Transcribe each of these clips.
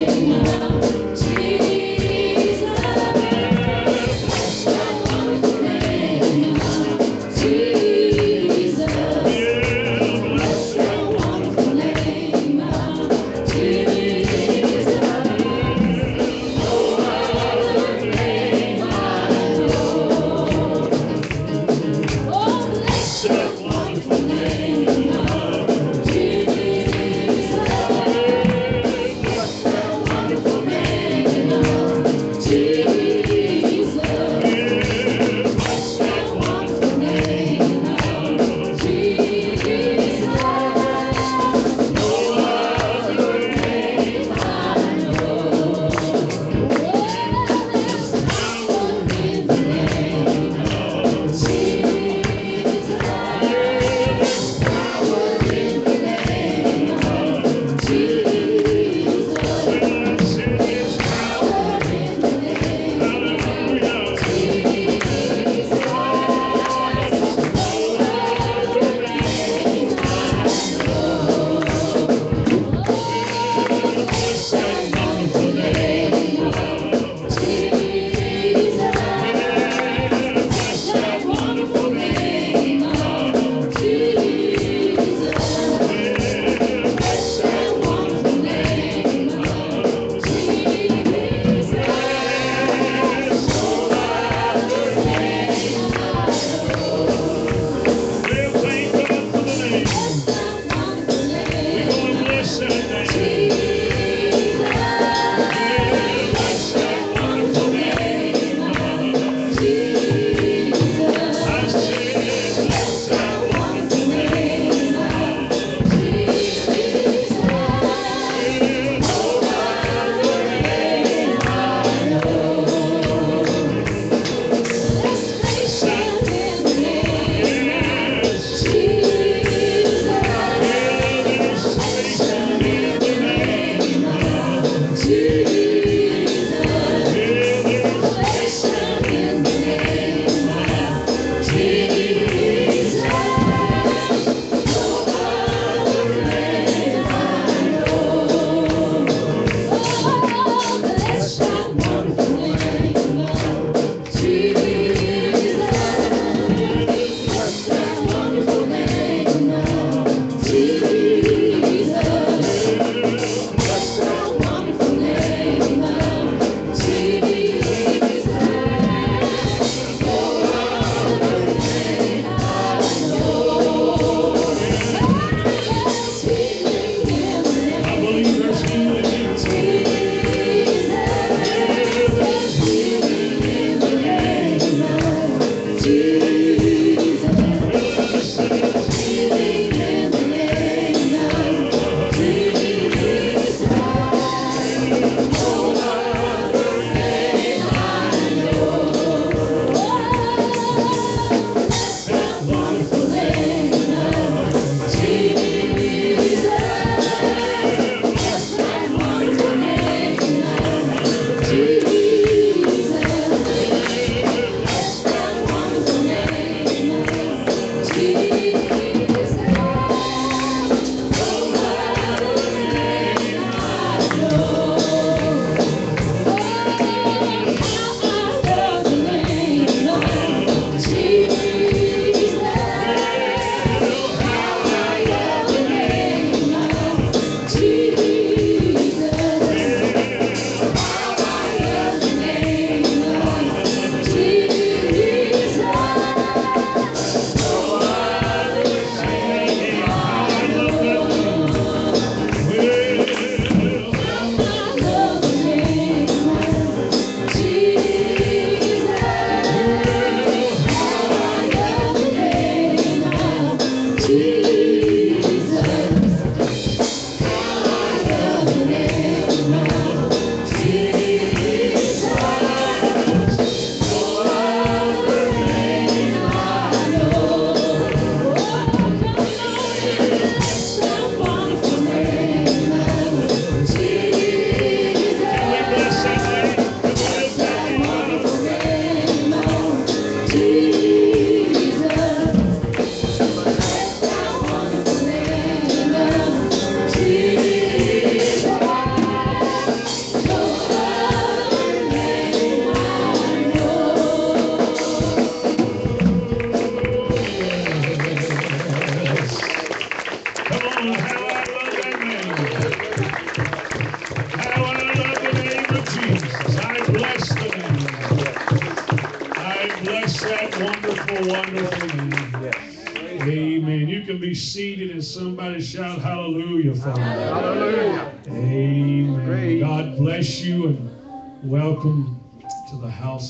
Jesus.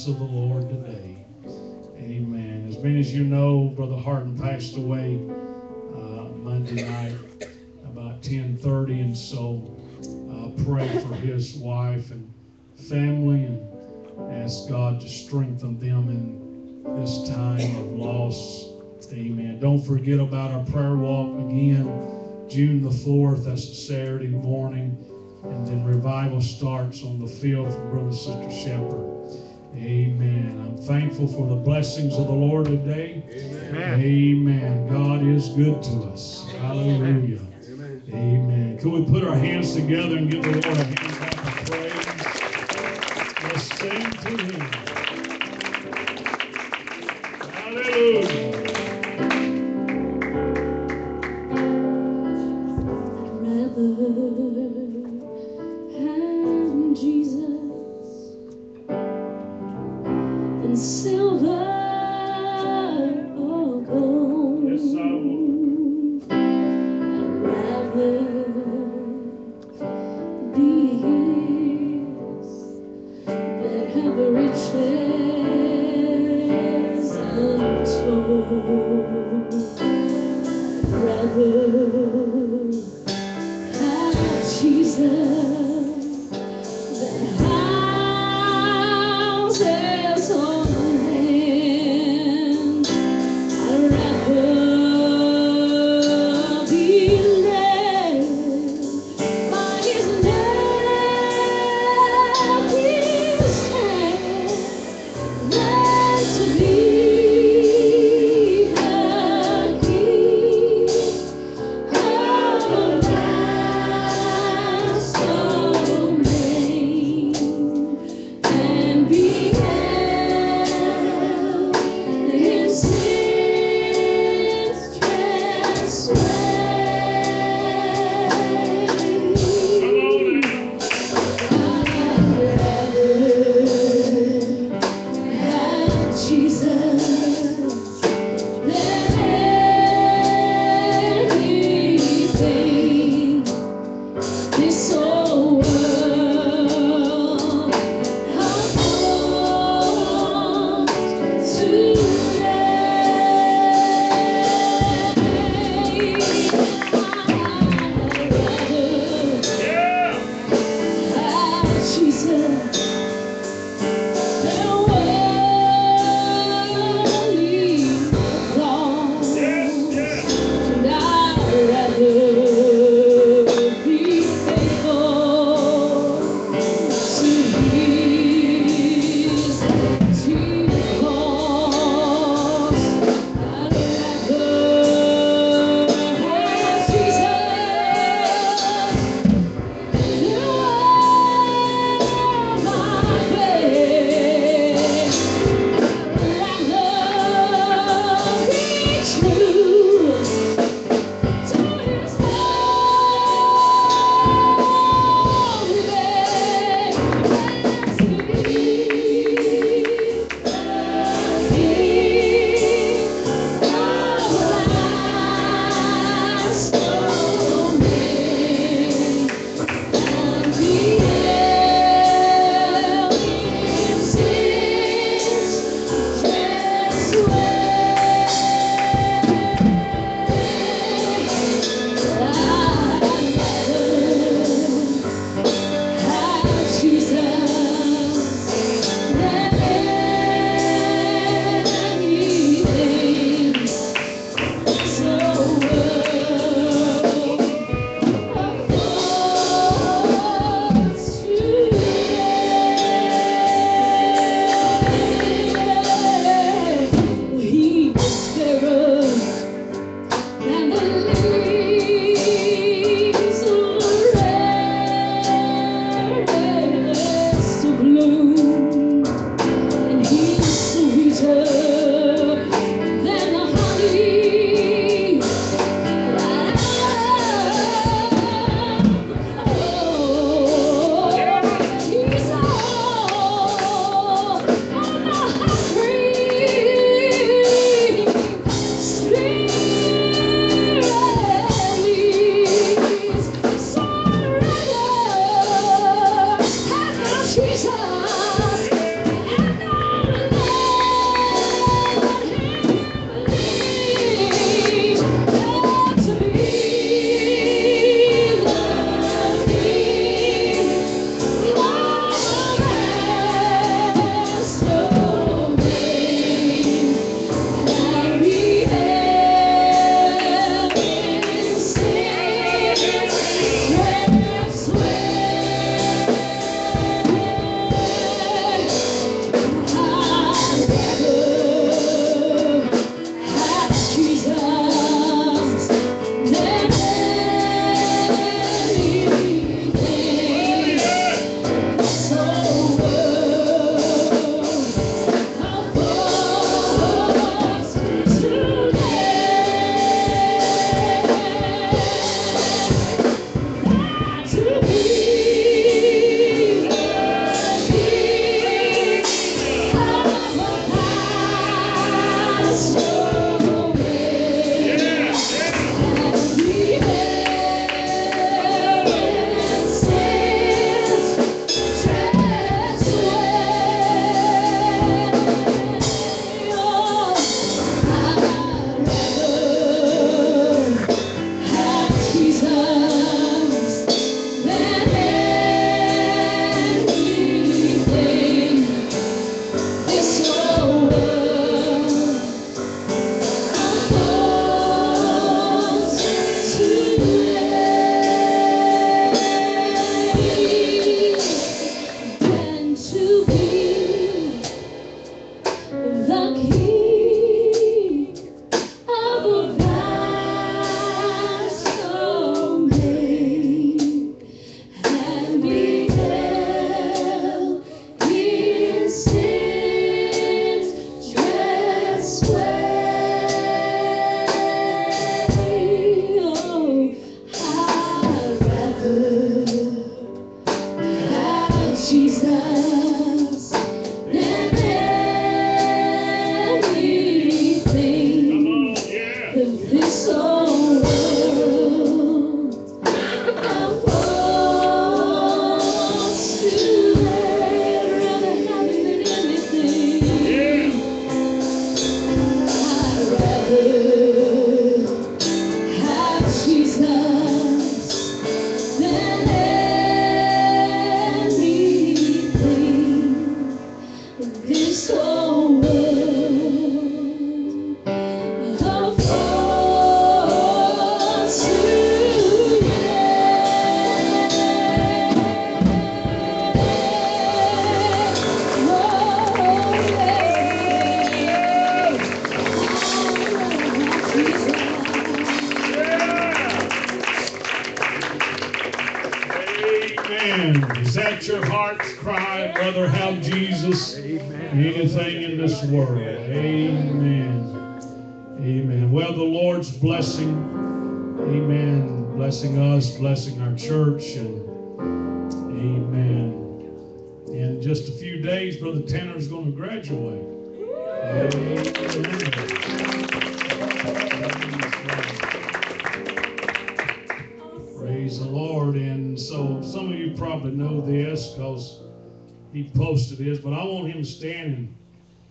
Of the Lord today. Amen. As many as you know, Brother Harden passed away uh, Monday night about 10:30, and so uh, pray for his wife and family and ask God to strengthen them in this time of loss. Amen. Don't forget about our prayer walk again, June the 4th. That's a Saturday morning. And then revival starts on the field for Brother Sister Shepherd. Amen. I'm thankful for the blessings of the Lord today. Amen. Amen. God is good to us. Hallelujah. Amen. Amen. Can we put our hands together and give the Lord a hand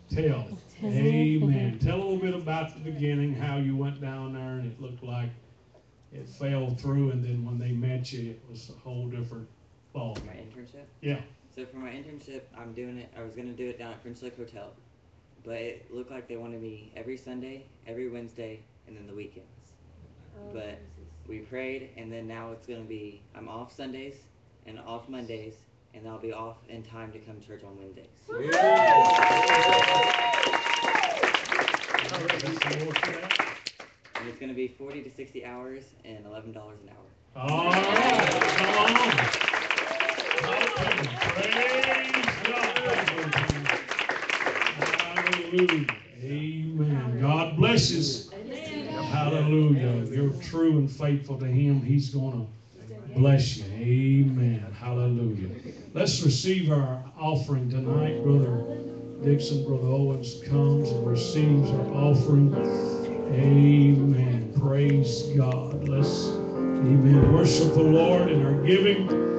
tell. Amen. Tell a little bit about the beginning, how you went down there and it looked like it fell through, and then when they met you, it was a whole different ball. For my internship? Yeah. So for my internship, I'm doing it. I was gonna do it down at French Lick Hotel, but it looked like they wanted me every Sunday, every Wednesday, and then the weekends. But we prayed, and then now it's gonna be I'm off Sundays and off Mondays, and I'll be off in time to come to church on Wednesdays. That's the Lord for that. And it's gonna be 40 to 60 hours and $11 an hour. All right, come on. Praise God. Hallelujah. Amen. God blesses. Hallelujah. If you're true and faithful to Him, He's going to bless you. Amen. Hallelujah. Let's receive our offering tonight. Brother Dixon, Brother Owens comes and receives our offering. Amen. Praise God. Let's, amen, worship the Lord in our giving.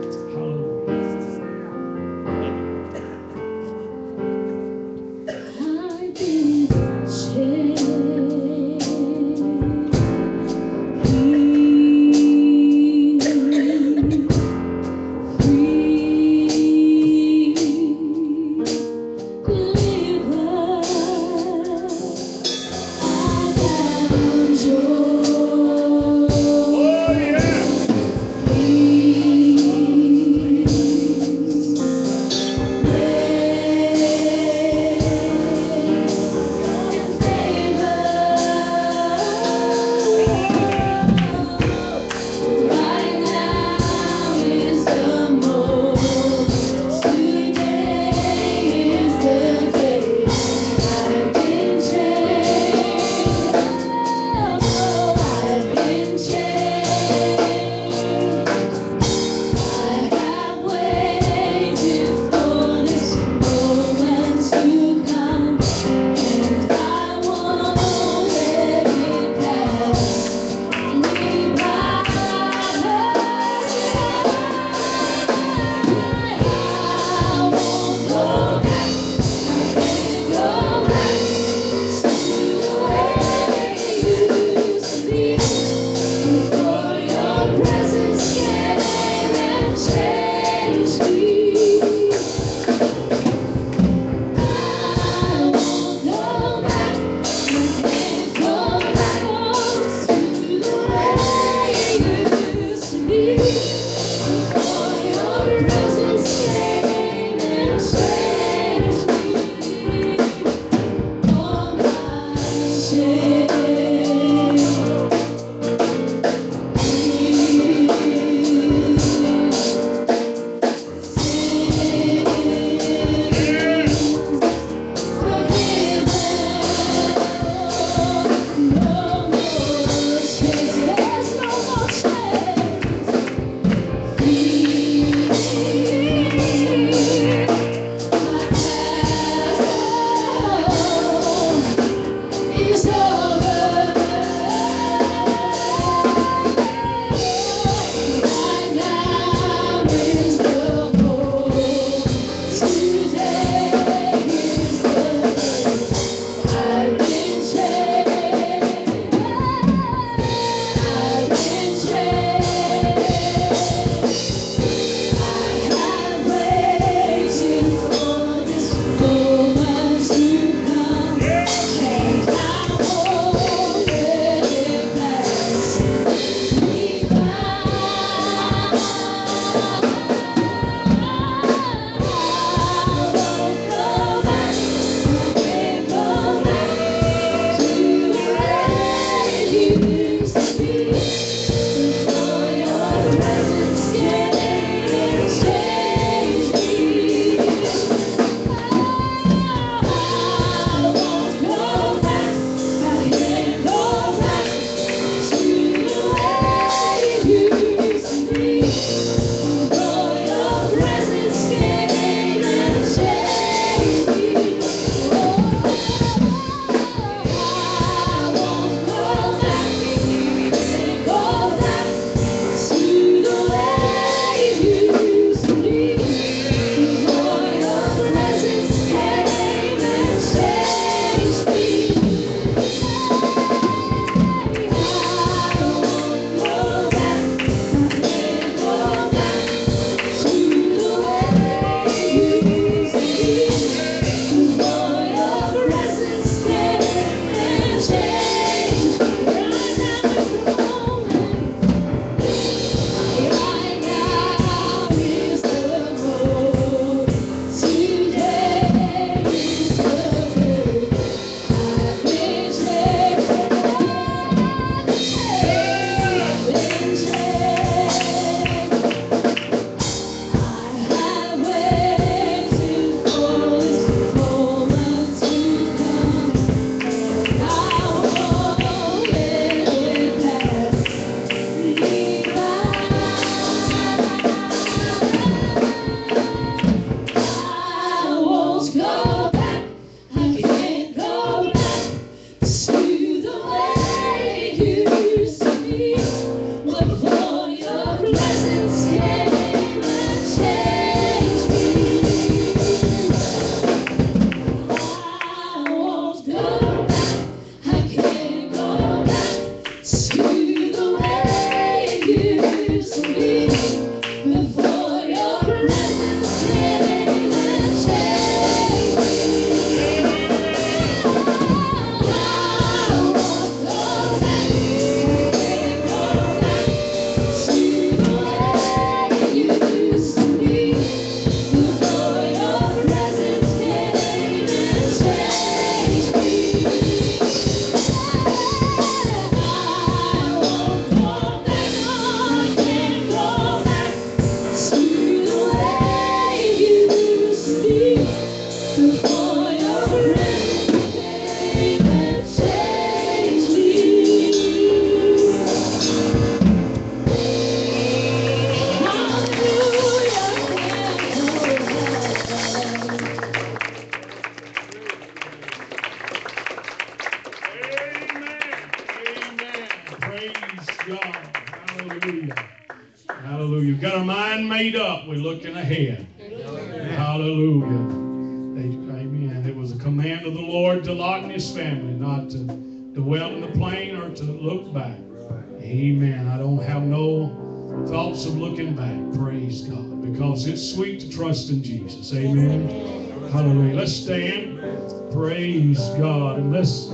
Praise God. And let's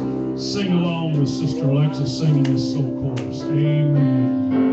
sing along with Sister Alexa singing this soul chorus. Amen.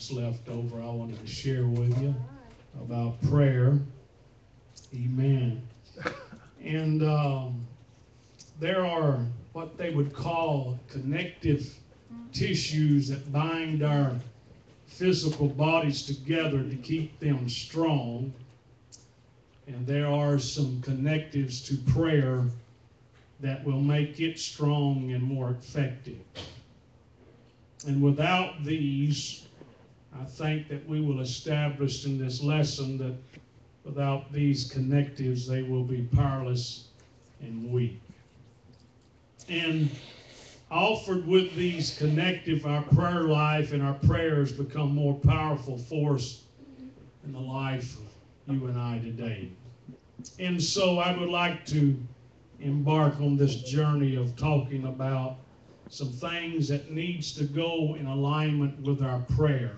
that's left over, I wanted to share with you about prayer. Amen. And um, there are what they would call connective tissues that bind our physical bodies together to keep them strong. And there are some connectives to prayer that will make it strong and more effective. And without these, I think that we will establish in this lesson that without these connectives, they will be powerless and weak. And offered with these connective, our prayer life and our prayers become more powerful force in the life of you and I today. And so I would like to embark on this journey of talking about some things that needs to go in alignment with our prayer.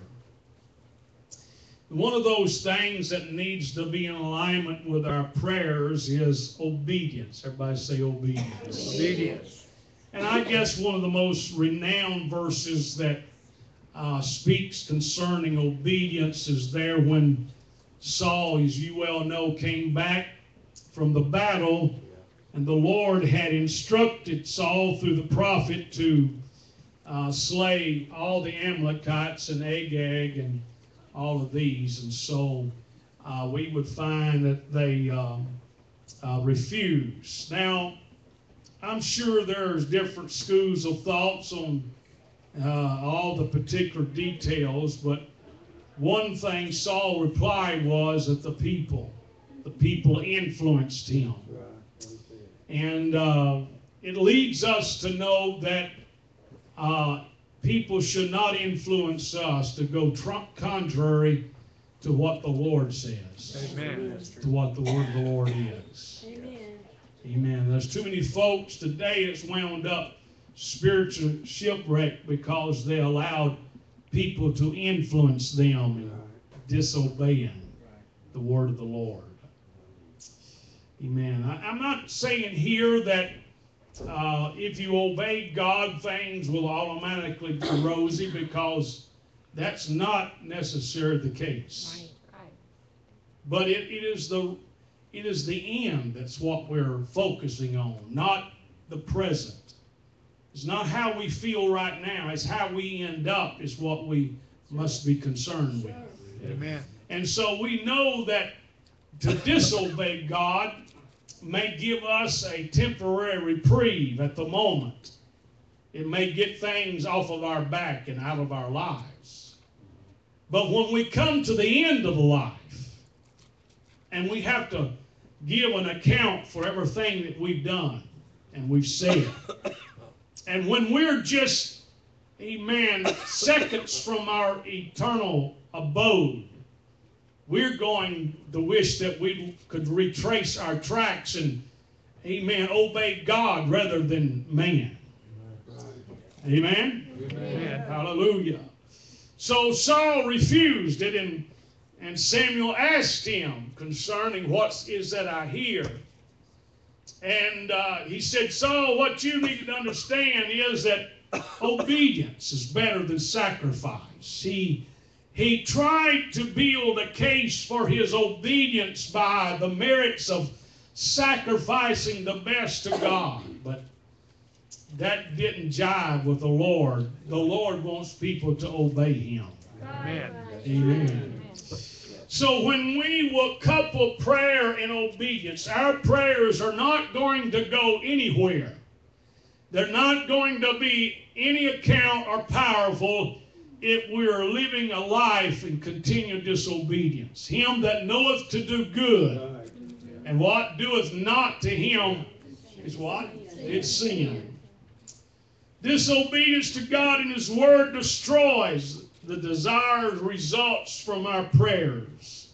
One of those things that needs to be in alignment with our prayers is obedience. Everybody say obedience. Obedience. And I guess one of the most renowned verses that uh, speaks concerning obedience is there when Saul, as you well know, came back from the battle, and the Lord had instructed Saul through the prophet to uh, slay all the Amalekites and Agag and all of these. And so uh, we would find that they um, uh, refused. Now, I'm sure there's different schools of thoughts on uh, all the particular details, but one thing Saul replied was that the people, the people influenced him. And uh, it leads us to know that uh, people should not influence us to go tr- contrary to what the Lord says, Amen. to what the word of the Lord is. Amen. Amen. There's too many folks today that's wound up spiritual shipwreck because they allowed people to influence them and disobeying the word of the Lord. Amen. I, I'm not saying here that uh, if you obey God, things will automatically be rosy because that's not necessarily the case. Right, right. But it, it is the it is the end that's what we're focusing on, not the present. It's not how we feel right now, it's how we end up is what we must be concerned with. Amen. And so we know that to disobey God may give us a temporary reprieve at the moment. It may get things off of our back and out of our lives. But when we come to the end of life and we have to give an account for everything that we've done and we've said, and when we're just, amen, seconds from our eternal abode, we're going to wish that we could retrace our tracks and, amen, obey God rather than man. Amen? Amen. Hallelujah. So Saul refused it, and, and Samuel asked him concerning what is that I hear. And uh, he said, Saul, what you need to understand is that obedience is better than sacrifice. He, he tried to build a case for his obedience by the merits of sacrificing the best to God, but that didn't jive with the Lord. The Lord wants people to obey Him. Amen. Amen. So when we will couple prayer and obedience, our prayers are not going to go anywhere. They're not going to be any account or powerful if we are living a life in continued disobedience. Him that knoweth to do good, and what doeth not to him is what? It's sin. Disobedience to God and His Word destroys the desired results from our prayers.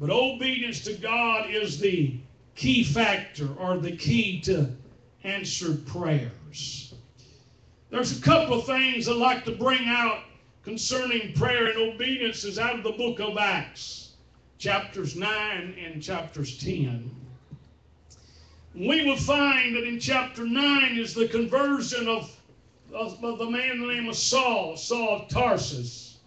But obedience to God is the key factor or the key to answered prayers. There's a couple of things I'd like to bring out concerning prayer and obedience is out of the book of Acts, chapters 9 and chapters 10 we will find that in chapter 9 is the conversion of, of, of the man named Saul, Saul of Tarsus.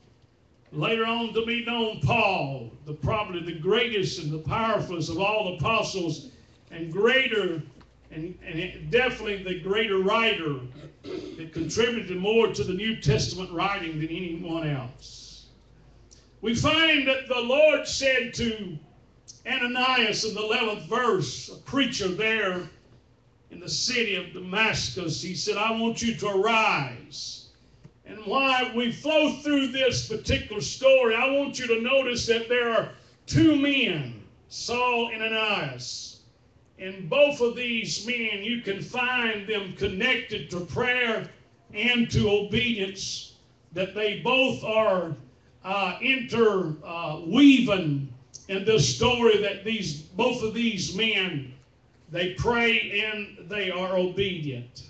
Later on to be known Paul, the probably the greatest and the powerfulest of all the apostles and greater, and, and definitely the greater writer that contributed more to the New Testament writing than anyone else. We find that the Lord said to Ananias in the 11th verse, a preacher there in the city of Damascus, he said, I want you to arise. And why we flow through this particular story, I want you to notice that there are two men, Saul and Ananias. In both of these men, you can find them connected to prayer and to obedience, that they both are uh, interweaving in this story that these both of these men they pray and they are obedient.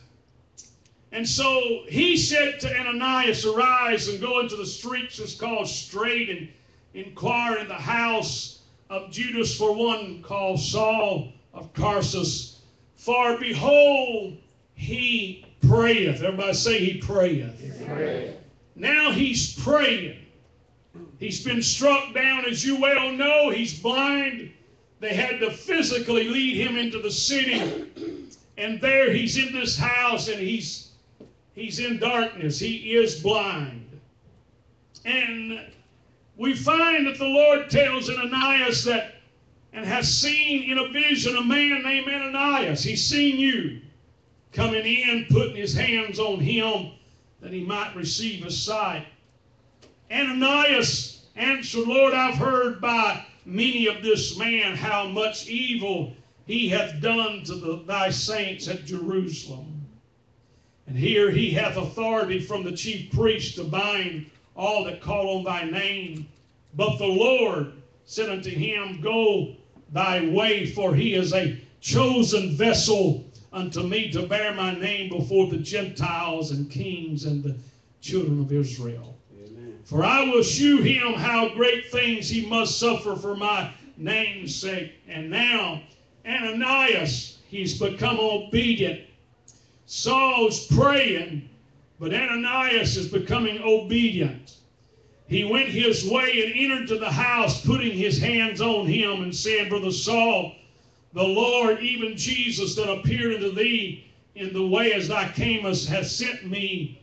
And so he said to Ananias, Arise and go into the streets that's called Straight and inquire in the house of Judas for one called Saul of Tarsus. For behold, he prayeth. Everybody say he prayeth. He prayeth. Now he's praying. He's been struck down, as you well know. He's blind. They had to physically lead him into the city. And there he's in this house and he's he's in darkness. He is blind. And we find that the Lord tells Ananias that and has seen in a vision a man named Ananias. He's seen you coming in, putting his hands on him that he might receive his sight. Ananias answered, Lord, I've heard by many of this man how much evil he hath done to the, thy saints at Jerusalem. And here he hath authority from the chief priest to bind all that call on thy name. But the Lord said unto him, Go thy way, for he is a chosen vessel unto me to bear my name before the Gentiles and kings and the children of Israel. Amen. For I will shew him how great things he must suffer for my name's sake. And now, Ananias, he's become obedient. Saul's praying, but Ananias is becoming obedient. He went his way and entered to the house, putting his hands on him and said, Brother Saul, the Lord, even Jesus, that appeared unto thee in the way as thou camest, hath sent me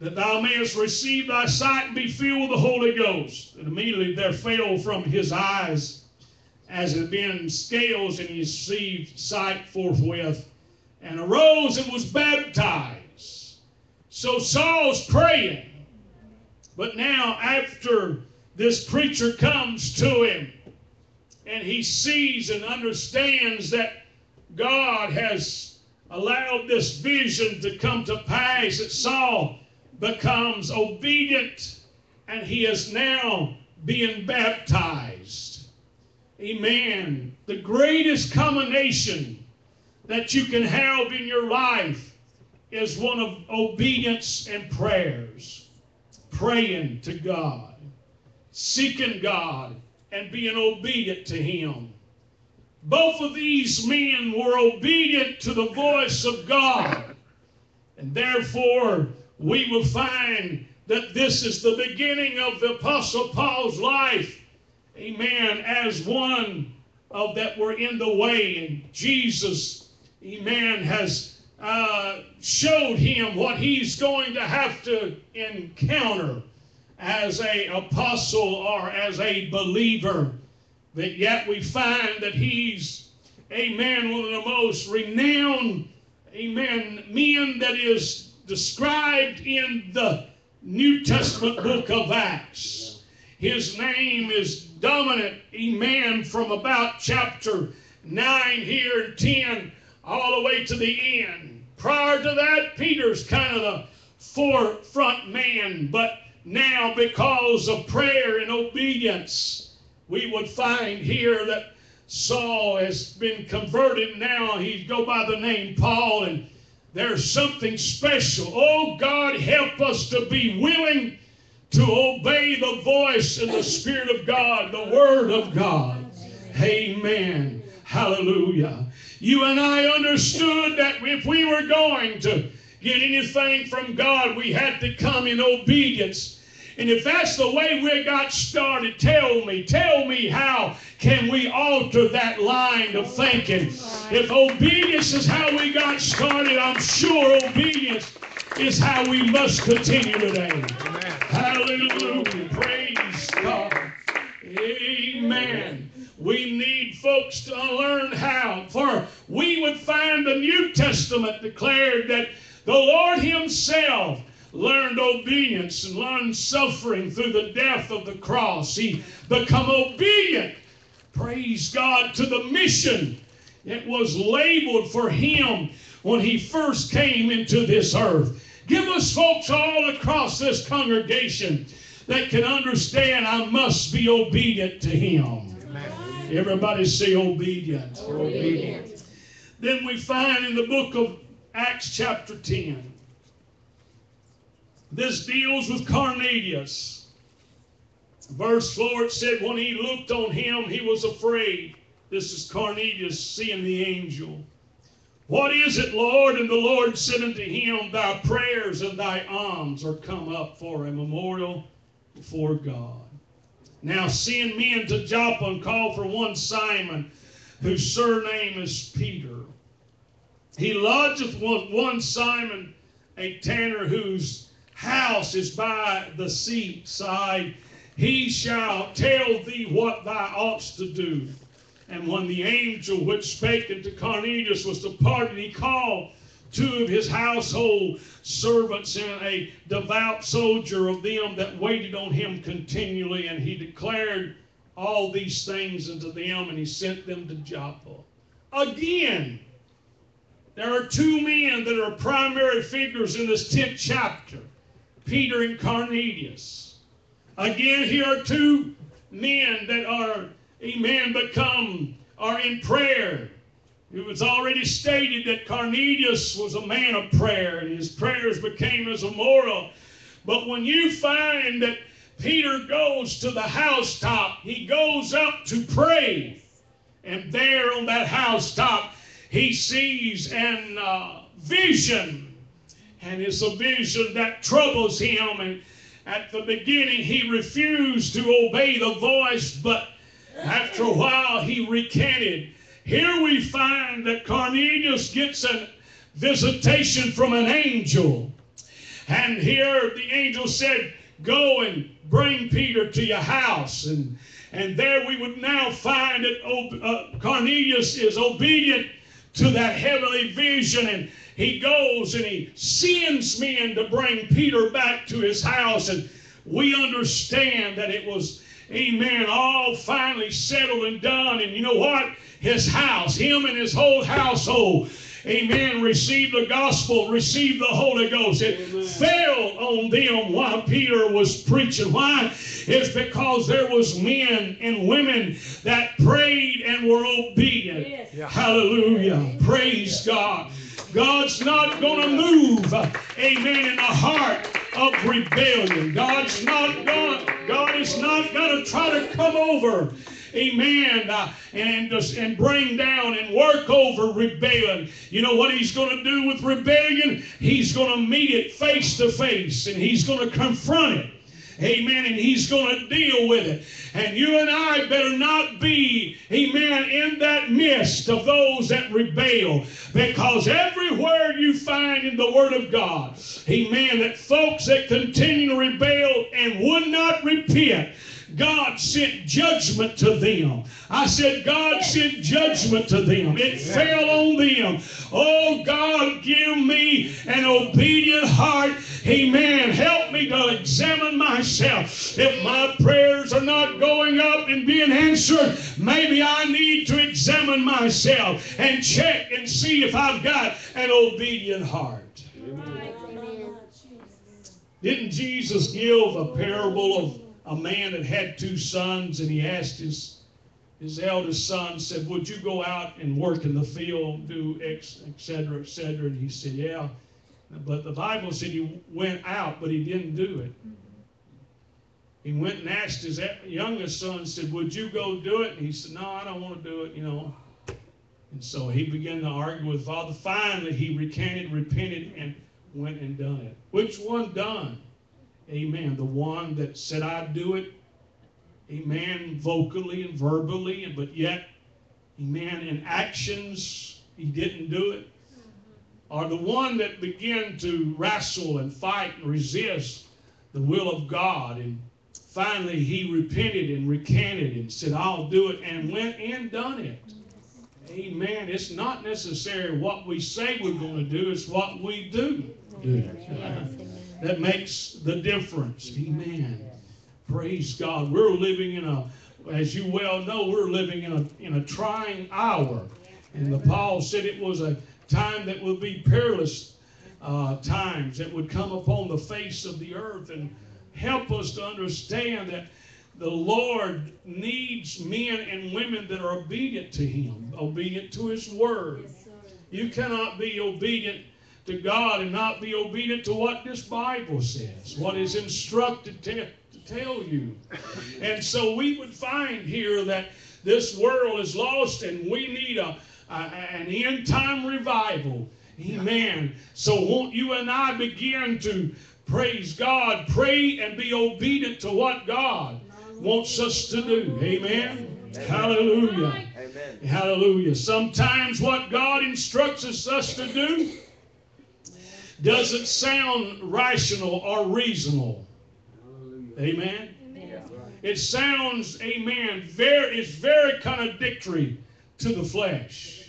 that thou mayest receive thy sight and be filled with the Holy Ghost. And immediately there fell from his eyes as it had been scales, and he received sight forthwith, and arose and was baptized. So Saul's praying. But now, after this preacher comes to him, and he sees and understands that God has allowed this vision to come to pass, that Saul becomes obedient and he is now being baptized. Amen. The greatest combination that you can have in your life is one of obedience and prayers. Praying to God, seeking God, and being obedient to Him. Both of these men were obedient to the voice of God. And therefore, we will find that this is the beginning of the Apostle Paul's life. Amen. As one of that were in the way. And Jesus, amen, has uh, showed him what he's going to have to encounter as a apostle or as a believer. But yet we find that he's, a man one of the most renowned, amen, men that is described in the New Testament book of Acts. His name is dominant, amen, from about chapter 9 here and 10 all the way to the end. Prior to that, Peter's kind of the forefront man, but now because of prayer and obedience, we would find here that Saul has been converted now. He go by the name Paul and there's something special. Oh God, help us to be willing to obey the voice and the Spirit of God, the Word of God. Amen. Hallelujah. You and I understood that if we were going to get anything from God, we had to come in obedience. And if that's the way we got started, tell me, tell me how can we alter that line of thinking? If obedience is how we got started, I'm sure obedience is how we must continue today. Amen. Hallelujah. To learn how. For we would find the New Testament declared that the Lord Himself learned obedience and learned suffering through the death of the cross. He become obedient. Praise God to the mission. It was labeled for him when he first came into this earth. Give us folks all across this congregation that can understand I must be obedient to him. Everybody say obedient. Obedient. Then we find in the book of Acts chapter 10. This deals with Cornelius. Verse 4 it said, When he looked on him, he was afraid. This is Cornelius seeing the angel. What is it, Lord? And the Lord said unto him, Thy prayers and thy alms are come up for a memorial before God. Now send men to Joppa and call for one Simon, whose surname is Peter. He lodgeth one, one Simon, a tanner, whose house is by the seaside. He shall tell thee what thou oughtest to do. And when the angel which spake unto Cornelius was departed, he called two of his household servants and a devout soldier of them that waited on him continually, and he declared all these things unto them, and he sent them to Joppa. Again, there are two men that are primary figures in this 10th chapter Peter and Cornelius. Again, here are two men that are, amen, become, are in prayer. It was already stated that Cornelius was a man of prayer, and his prayers became as a moral. But when you find that Peter goes to the housetop, he goes up to pray. And there on that housetop, he sees an uh, vision. And it's a vision that troubles him. And at the beginning, he refused to obey the voice, but after a while, he recanted. Here we find that Cornelius gets a visitation from an angel. And here the angel said, Go and bring Peter to your house. And, and there we would now find that uh, Cornelius is obedient to that heavenly vision. And he goes and he sends men to bring Peter back to his house. And we understand that it was, amen, all finally settled and done. And you know what? His house, him and his whole household, amen, received the gospel, received the Holy Ghost. It Amen. fell on them while Peter was preaching. Why? It's because there was men and women that prayed and were obedient. Yes. Yeah. Hallelujah. Praise God. God's not going to move, amen, in the heart of rebellion. God's not going, God is not to try to come over, amen, uh, and, just- and bring down and work over rebellion. You know what he's to do with rebellion? He's to meet it face to face and he's to confront it. Amen. And he's going to deal with it. And you and I better not be, amen, in that midst of those that rebel. Because everywhere you find in the Word of God, amen, that folks that continue to rebel and would not repent, God sent judgment to them. I said, God sent judgment to them. It fell on them. Oh, God, give me an obedient heart. Amen. Help me to examine myself. If my prayers are not going up and being answered, maybe I need to examine myself and check and see if I've got an obedient heart. Didn't Jesus give a parable of a man that had two sons and he asked his his eldest son said, Would you go out and work in the field, do X, et cetera, et cetera? And he said, Yeah. But the Bible said he went out, but he didn't do it. He went and asked his youngest son, said, Would you go do it? And he said, No, I don't want to do it, you know. And so he began to argue with father. Finally, he recanted, repented, and went and done it. Which one done? Amen. The one that said, I'd do it. Amen. Vocally and verbally, but yet, amen, in actions, he didn't do it. Mm-hmm. Or the one that began to wrestle and fight and resist the will of God. And finally, he repented and recanted and said, I'll do it, and went and done it. Amen. It's not necessary what we say we're going to do, it's what we do. do. That makes the difference. Amen. Praise God. We're living in a, as you well know, we're living in a, in a trying hour. And the Paul said it was a time that would be perilous uh, times that would come upon the face of the earth and help us to understand that the Lord needs men and women that are obedient to Him, obedient to His Word. You cannot be obedient to God and not be obedient to what this Bible says, what is instructed to, to tell you. And so we would find here that this world is lost and we need a, a an end time revival. Amen. So won't you and I begin to praise God, pray and be obedient to what God wants us to do. Amen. Hallelujah. Amen. Hallelujah. Sometimes what God instructs us to do doesn't sound rational or reasonable. Amen. It sounds, amen, very, it's very contradictory to the flesh.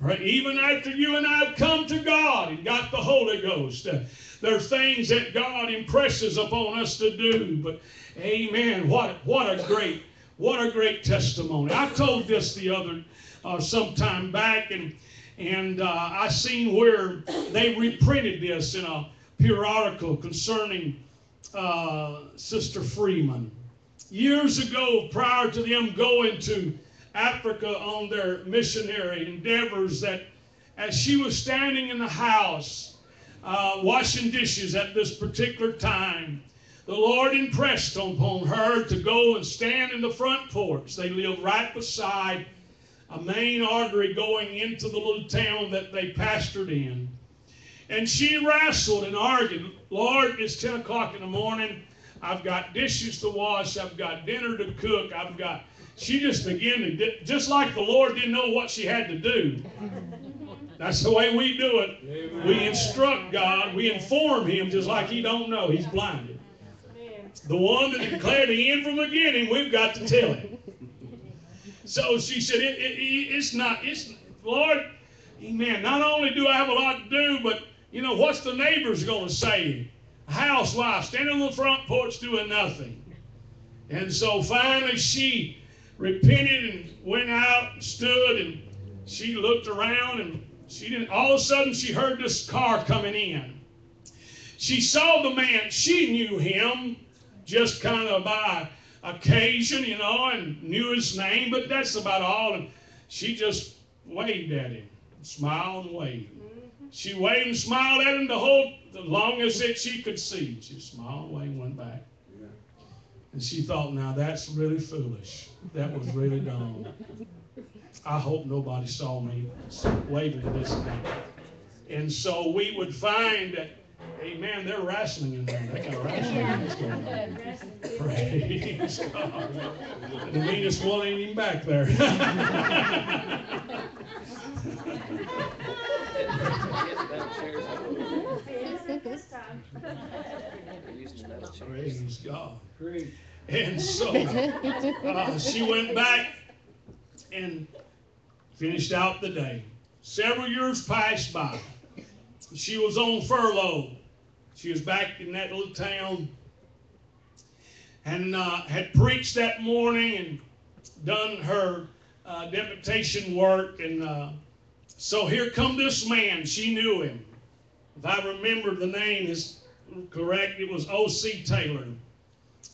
Right? Even after you and I have come to God and got the Holy Ghost, uh, there are things that God impresses upon us to do. But, amen, what, what a great, what a great testimony. I told this the other, uh, some time back, and, and uh, I seen where they reprinted this in a periodical concerning uh, Sister Freeman. Years ago, prior to them going to Africa on their missionary endeavors, that as she was standing in the house uh, washing dishes at this particular time, the Lord impressed upon her to go and stand in the front porch. They lived right beside a main artery going into the little town that they pastored in. And she wrestled and argued, Lord, it's 10 o'clock in the morning. I've got dishes to wash. I've got dinner to cook. I've got. She just began to, just like the Lord didn't know what she had to do. That's the way we do it. Amen. We instruct God. We inform Him just like He don't know. He's blinded. The one that declared the end from the beginning, we've got to tell Him. So she said, it, it, it's not, it's, Lord, amen. Not only do I have a lot to do, but, you know, what's the neighbors going to say? Housewife standing on the front porch doing nothing. And so finally she repented and went out and stood and she looked around and she didn't, all of a sudden she heard this car coming in. She saw the man, she knew him just kind of by occasion, you know, and knew his name, but that's about all. And she just waved at him, smiled and waved. Mm-hmm. She waved and smiled at him the whole, the longest that she could see. She smiled away and went back. And she thought, now that's really foolish. That was really dumb. I hope nobody saw me waving this thing. And so we would find that, amen, they're wrestling in there. They got wrestling going on. Praise God. The meanest one ain't even back there. Praise God. And so uh, she went back and finished out the day. Several years passed by. She was on furlough. She was back in that little town and uh, had preached that morning and done her uh, deputation work. And uh, so here come this man. She knew him. If I remember the name is correct, it was O.C. Taylor.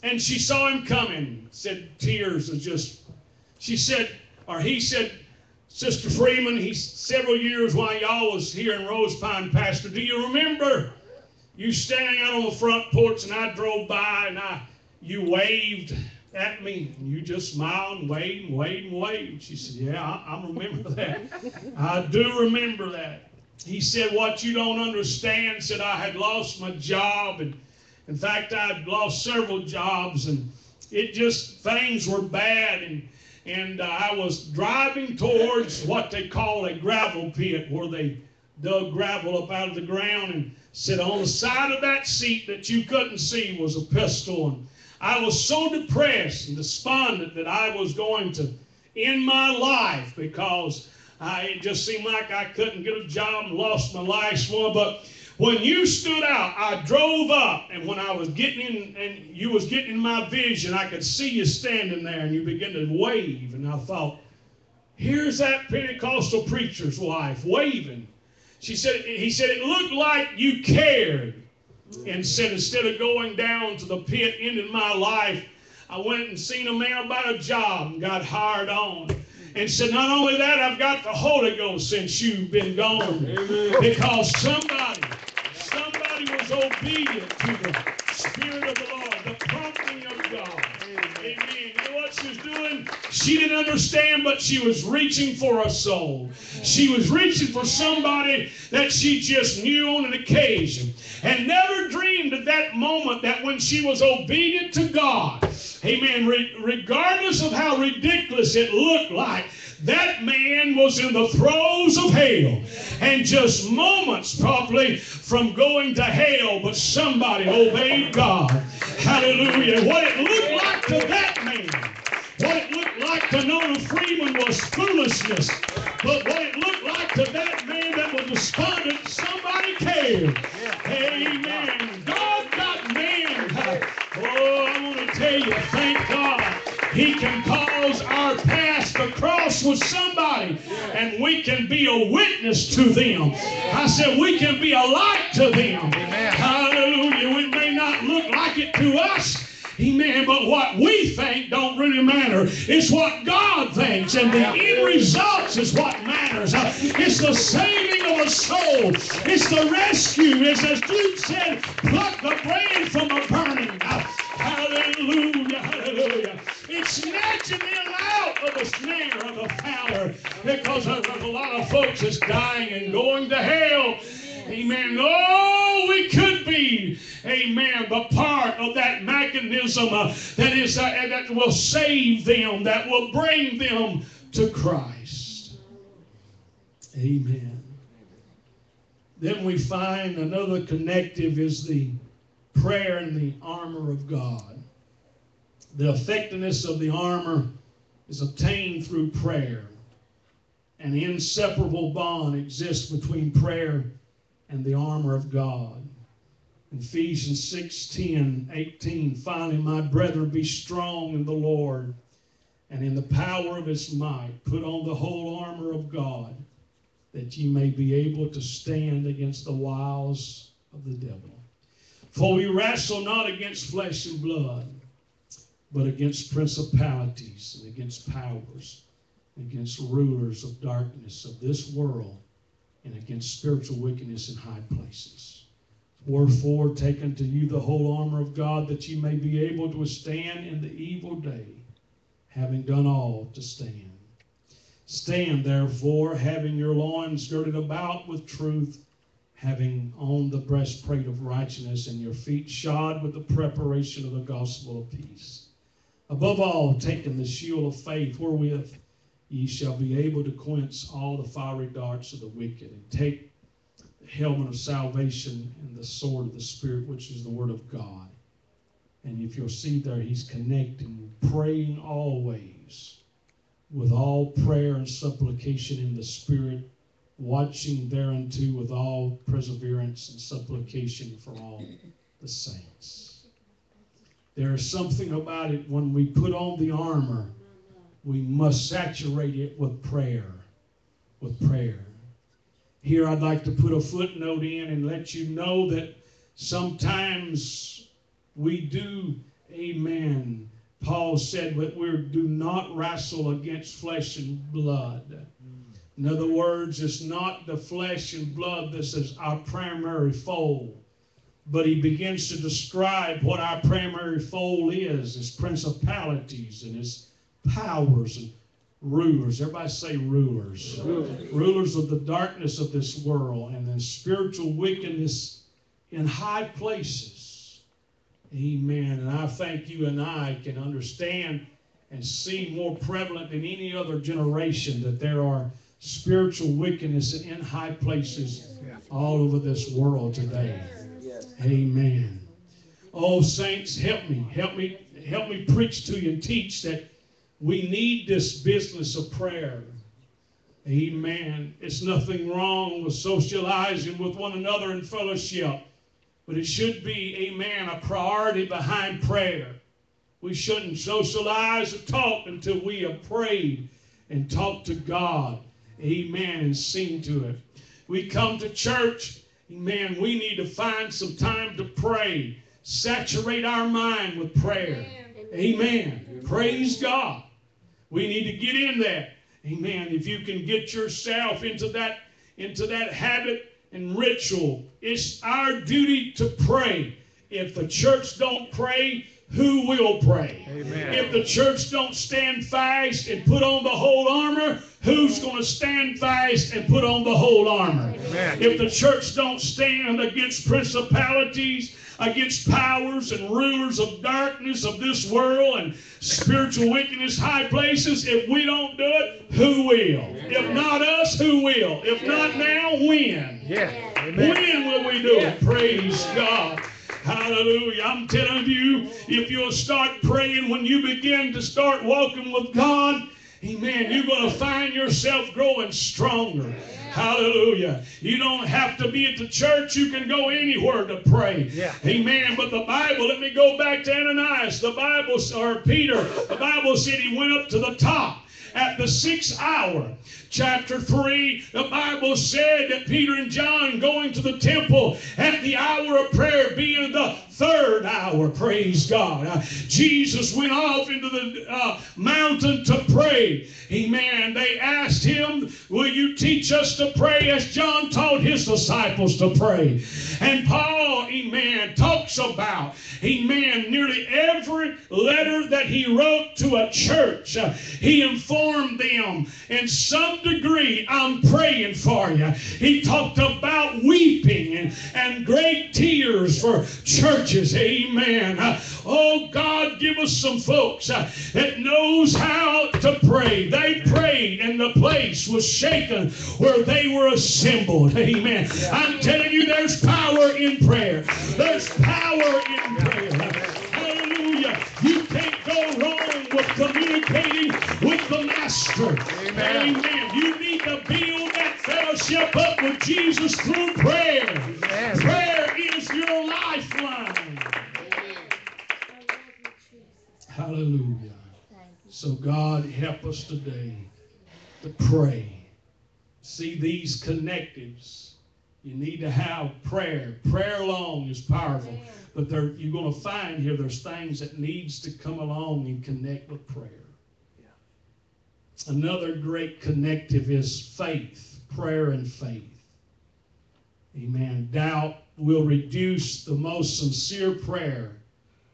And she saw him coming, said tears of just, she said, or he said, Sister Freeman, he's several years while y'all was here in Rose Pine, Pastor. Do you remember you standing out on the front porch and I drove by and I you waved at me and you just smiled and waved and waved and waved. She said, Yeah, I, I remember that. I do remember that. He said, What you don't understand, said I had lost my job and In fact, I'd lost several jobs and it just, things were bad. And, and uh, I was driving towards what they call a gravel pit where they dug gravel up out of the ground and said on the side of that seat that you couldn't see was a pistol. And I was so depressed and despondent that I was going to end my life because I, it just seemed like I couldn't get a job and lost my last one. But when you stood out, I drove up, and when I was getting in, and you was getting in my vision, I could see you standing there, and you began to wave, and I thought, here's that Pentecostal preacher's wife waving. She said, he said, it looked like you cared. And said, instead of going down to the pit, ending my life, I went and seen a man about a job and got hired on. And said, not only that, I've got the Holy Ghost since you've been gone. Amen. Because somebody, somebody was obedient to the Spirit of the Lord, the prompting of God. What she was doing? She didn't understand, but she was reaching for a soul. She was reaching for somebody that she just knew on an occasion. And never dreamed at that moment that when she was obedient to God, amen, re- regardless of how ridiculous it looked like, that man was in the throes of hell and just moments probably from going to hell, but somebody obeyed God. Hallelujah. What it looked like to that man, what it looked like to Nona Freeman was foolishness. But what it looked like to that man that was despondent, somebody cared. Amen. God got man. Oh, I want to tell you, thank God. He can cause our past to cross with somebody and we can be a witness to them. I said we can be a light to them. Hallelujah. It may not look like it to us. Amen. But what we think don't really matter. It's what God thinks. And the end results is what matters. It's the saving of a soul. It's the rescue. It's as Jude said, pluck the brand from a burning. Hallelujah. Hallelujah. It's snatching them out of the snare of the fowler. Because there's a lot of folks that's dying and going to hell. Amen. Oh, amen, the part of that mechanism uh, that is uh, that will save them, that will bring them to Christ. Amen. Then we find another connective is the prayer and the armor of God. The effectiveness of the armor is obtained through prayer. An inseparable bond exists between prayer and the armor of God. Ephesians 6 10, 18. Finally, my brethren, be strong in the Lord and in the power of his might. Put on the whole armor of God that ye may be able to stand against the wiles of the devil. For we wrestle not against flesh and blood, but against principalities and against powers, against rulers of darkness of this world, and against spiritual wickedness in high places. Wherefore, take unto you the whole armor of God, that ye may be able to withstand in the evil day, having done all to stand. Stand therefore, having your loins girded about with truth, having on the breastplate of righteousness, and your feet shod with the preparation of the gospel of peace. Above all, taking the shield of faith, wherewith ye shall be able to quench all the fiery darts of the wicked, and take helmet of salvation and the sword of the Spirit, which is the word of God. And if you'll see there, he's connecting, praying always with all prayer and supplication in the Spirit, watching thereunto with all perseverance and supplication for all the saints. There is something about it when we put on the armor, we must saturate it with prayer. With prayer. Here, I'd like to put a footnote in and let you know that sometimes we do, amen. Paul said that we do not wrestle against flesh and blood. In other words, it's not the flesh and blood that is our primary foe. But he begins to describe what our primary foe is, his principalities and his powers and rulers. Everybody say rulers. Rulers of the darkness of this world and the spiritual wickedness in high places. Amen. And I think you and I can understand and see more prevalent than any other generation that there are spiritual wickedness in high places all over this world today. Amen. Oh, saints, help me. Help me. Help me preach to you and teach that we need this business of prayer. Amen. It's nothing wrong with socializing with one another in fellowship, but it should be, amen, a priority behind prayer. We shouldn't socialize or talk until we have prayed and talked to God. Amen. And sing to it. We come to church. Amen. We need to find some time to pray. Saturate our mind with prayer. Amen. Praise God. We need to get in that. Amen. If you can get yourself into that into that habit and ritual, it's our duty to pray. If the church don't pray, who will pray? Amen. If the church don't stand fast and put on the whole armor, who's going to stand fast and put on the whole armor? Amen. If the church don't stand against principalities, against powers and rulers of darkness of this world and spiritual wickedness high places, if we don't do it, who will? If not us, who will? If not now, when? When will we do it? Praise God. Hallelujah. I'm telling you, if you'll start praying when you begin to start walking with God, Amen. You're going to find yourself growing stronger. Hallelujah. You don't have to be at the church. You can go anywhere to pray. Yeah. Amen. But the Bible, let me go back to Ananias. The Bible, or Peter, the Bible said he went up to the top at the sixth hour. Chapter 3, the Bible said that Peter and John going to the temple at the hour of prayer, being the third hour, praise God. Uh, Jesus went off into the uh, mountain to pray. Amen. They asked him, Will you teach us to pray as John taught his disciples to pray? And Paul, amen, talks about, amen, nearly every letter that he wrote to a church, uh, he informed them in some degree, I'm praying for you. He talked about weeping and, and great tears for churches, amen. Uh, oh, God, give us some folks uh, that knows how to pray. They prayed and the place was shaken where they were assembled, amen. I'm telling you, there's power in prayer. There's power in prayer. Hallelujah. You can't go wrong with communicating with the Master. Amen. Amen. You need to build that fellowship up with Jesus through prayer. Amen. Prayer is your lifeline. Hallelujah. So, God, help us today to pray. See these connectives. You need to have prayer. Prayer alone is powerful. But there, you're going to find here there's things that needs to come along and connect with prayer. Another great connective is faith, prayer and faith. Amen. Doubt will reduce the most sincere prayer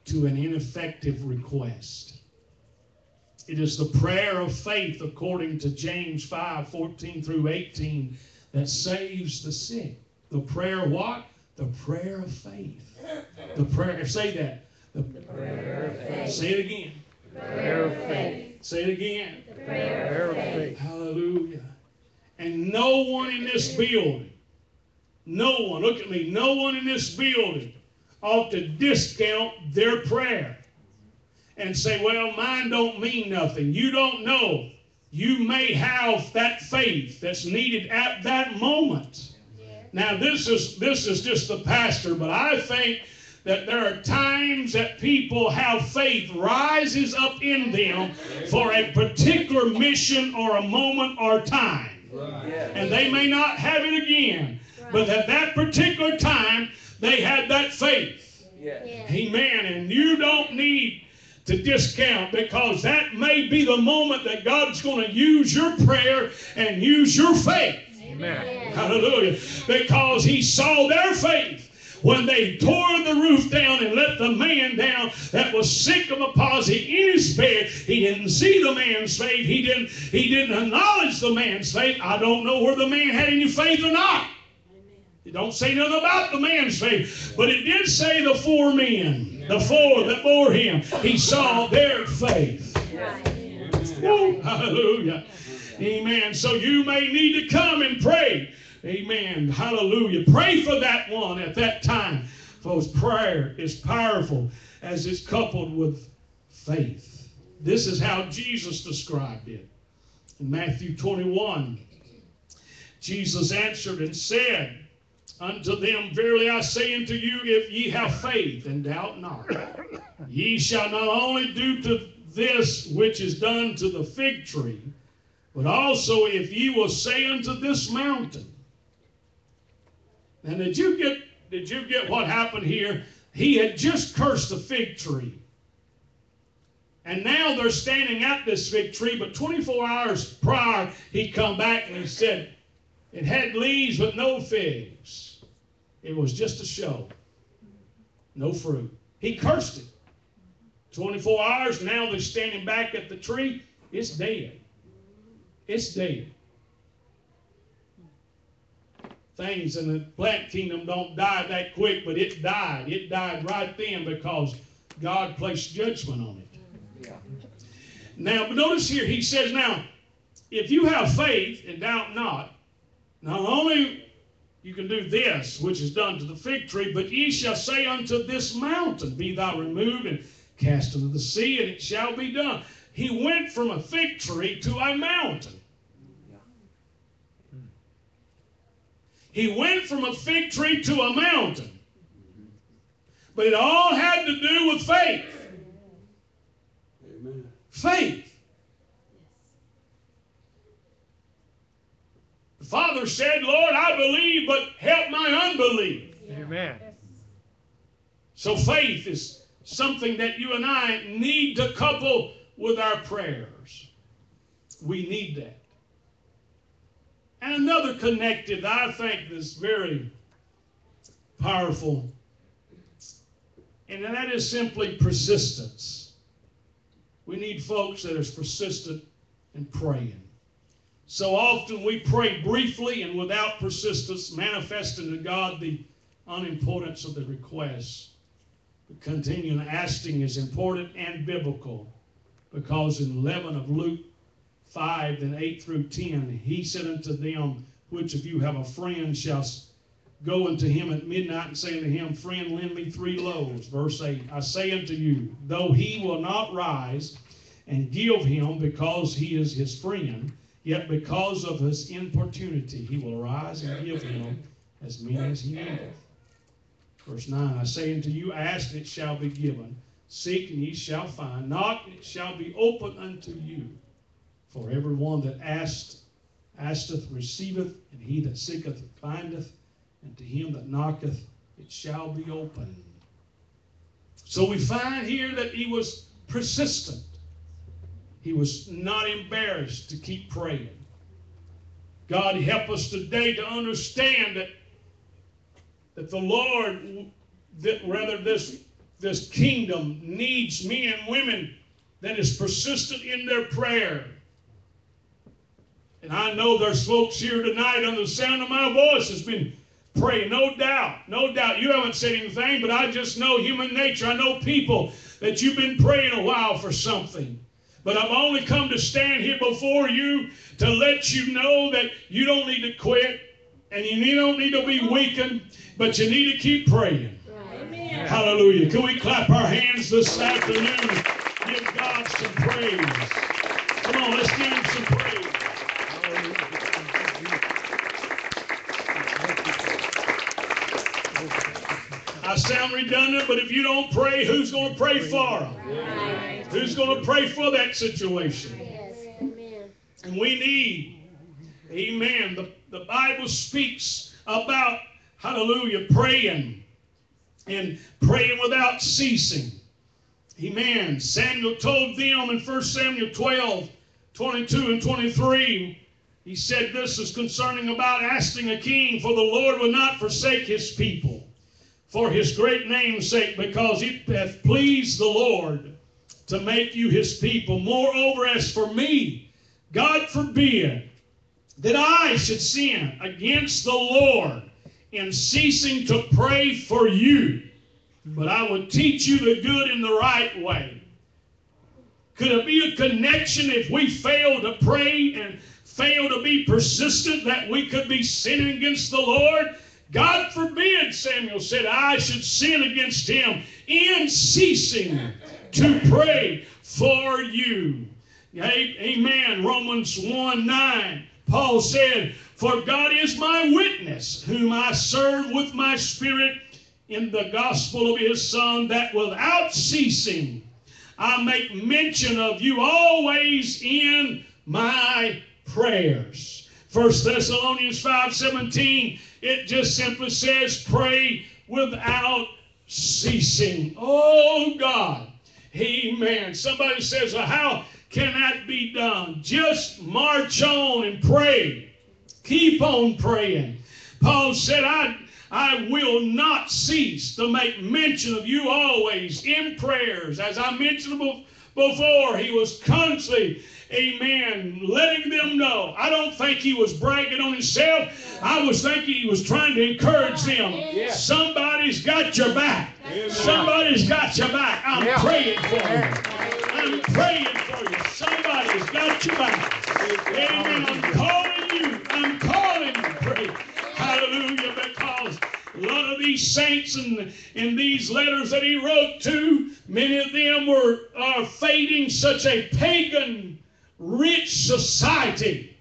to an ineffective request. It is the prayer of faith, according to James 5 14 through 18, that saves the sick. The prayer what? The prayer of faith. The prayer, say that. The Prayer of faith. Say it again. The Prayer of faith. Say it again. The Prayer of faith. Hallelujah. And no one in this building, no one, look at me, no one in this building ought to discount their prayer and say, well, mine don't mean nothing. You don't know. You may have that faith that's needed at that moment. Now this is this is just the pastor, but I think that there are times that people have faith rises up in them for a particular mission or a moment or time. Yes. And they may not have it again, but at that particular time they had that faith. Yes. Amen. And you don't need to discount because that may be the moment that God's going to use your prayer and use your faith. Amen. Hallelujah. Because he saw their faith when they tore the roof down and let the man down that was sick of a palsy in his bed. He didn't see the man's faith. He didn't, he didn't acknowledge the man's faith. I don't know where the man had any faith or not. It don't say nothing about the man's faith, but it did say the four men, the four that bore him. He saw their faith. Woo, hallelujah. Amen. So you may need to come and pray. Amen. Hallelujah. Pray for that one at that time. Folks, prayer is powerful as it's coupled with faith. This is how Jesus described it. In Matthew 21, Jesus answered and said unto them, Verily I say unto you, if ye have faith and doubt not, ye shall not only do to this which is done to the fig tree, but also if ye will say unto this mountain. And did you get did you get what happened here? He had just cursed the fig tree. And now they're standing at this fig tree, but 24 hours prior, he come back and he said, it had leaves but no figs. It was just a show. No fruit. He cursed it. 24 hours, now they're standing back at the tree. It's dead. It's dead. Things in the plant kingdom don't die that quick, but it died. It died right then because God placed judgment on it. Yeah. Now, but notice here, he says, now, if you have faith and doubt not, not only you can do this, which is done to the fig tree, but ye shall say unto this mountain, Be thou removed and cast into the sea, and it shall be done. He went from a fig tree to a mountain. He went from a fig tree to a mountain. But it all had to do with faith. Amen. Faith. Father said, Lord, I believe, but help my unbelief. Amen. So faith is something that you and I need to couple with our prayers. We need that. And another connected, I think, is very powerful, and that is simply persistence. We need folks that are persistent in praying. So often we pray briefly and without persistence, manifesting to God the unimportance of the request. But continuing asking is important and biblical because in 11 of Luke 5 and 8 through 10, he said unto them, Which of you have a friend shall go unto him at midnight and say unto him, Friend, lend me three loaves. Verse 8, I say unto you, though he will not rise and give him because he is his friend, yet because of his importunity he will arise and give him as many as he needeth. Verse 9, I say unto you, ask and it shall be given. Seek and ye shall find. Knock and it shall be open unto you. For every one that asked, asketh, receiveth, and he that seeketh findeth, and to him that knocketh it shall be opened. So we find here that he was persistent. He was not embarrassed to keep praying. God help us today to understand that, that the Lord, that rather this, this kingdom needs men and women that is persistent in their prayer. And I know there's folks here tonight under the sound of my voice has been praying, no doubt, no doubt. You haven't said anything, but I just know human nature. I know people that you've been praying a while for something. But I've only come to stand here before you to let you know that you don't need to quit and you don't need to be weakened, but you need to keep praying. Amen. Hallelujah. Can we clap our hands this afternoon? Give God some praise. Come on, let's give him some praise. Sound redundant, but if you don't pray, who's going to pray for them? Who's going to pray for that situation? And we need, amen. The, the Bible speaks about, hallelujah, praying and praying without ceasing. Amen. Samuel told them in 1 Samuel 12, 22 and 23, he said this is concerning about asking a king, for the Lord will not forsake his people for his great name's sake, because it hath pleased the Lord to make you his people. Moreover, as for me, God forbid that I should sin against the Lord in ceasing to pray for you, but I would teach you the good in the right way. Could it be a connection if we fail to pray and fail to be persistent that we could be sinning against the Lord? God forbid, Samuel said, I should sin against him in ceasing to pray for you. Amen. Romans 1 9. Paul said, For God is my witness, whom I serve with my spirit in the gospel of his Son, that without ceasing I make mention of you always in my prayers. 1 Thessalonians 5 17, it just simply says, Pray without ceasing. Oh God. Amen. Somebody says, well, How can that be done? Just march on and pray. Keep on praying. Paul said, I, I will not cease to make mention of you always in prayers. As I mentioned before, he was constantly, amen, letting them know. I don't think he was bragging on himself. I was thinking he was trying to encourage them. Yeah. Somebody's got your back. Somebody's got your back. I'm Yeah. praying for you. I'm praying for you. Somebody's got your back. Amen. I'm calling you. I'm calling you. Pray. Hallelujah. Because a lot of these saints and in these letters that he wrote to, many of them were are fading such a pagan, rich society.